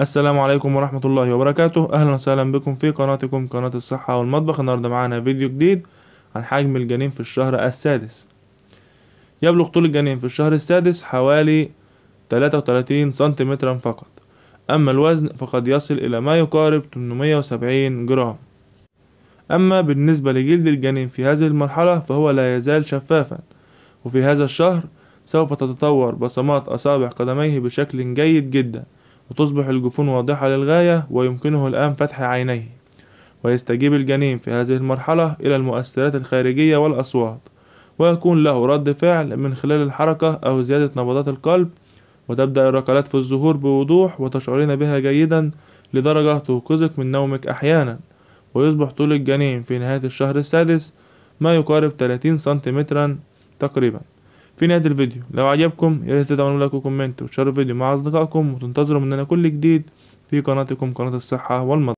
السلام عليكم ورحمة الله وبركاته. أهلا وسهلا بكم في قناتكم قناة الصحة والمطبخ. النهاردة معانا فيديو جديد عن حجم الجنين في الشهر السادس. يبلغ طول الجنين في الشهر السادس حوالي 33 سنتيمترا فقط. أما الوزن فقد يصل إلى ما يقارب 870 جرام. أما بالنسبة لجلد الجنين في هذه المرحلة فهو لا يزال شفافا. وفي هذا الشهر سوف تتطور بصمات أصابع قدميه بشكل جيد جدا. وتصبح الجفون واضحة للغاية ويمكنه الآن فتح عينيه ويستجيب الجنين في هذه المرحلة إلى المؤثرات الخارجية والأصوات ويكون له رد فعل من خلال الحركة أو زيادة نبضات القلب وتبدأ الركلات في الظهور بوضوح وتشعرين بها جيدا لدرجة توقظك من نومك أحيانا ويصبح طول الجنين في نهاية الشهر السادس ما يقارب 30 سنتيمترا تقريبا. في نهاية الفيديو. لو عجبكم ياريت تدعموا like و comment وتشاركوا الفيديو مع أصدقائكم وتنتظروا مننا كل جديد في قناتكم قناة الصحة والمطبخ.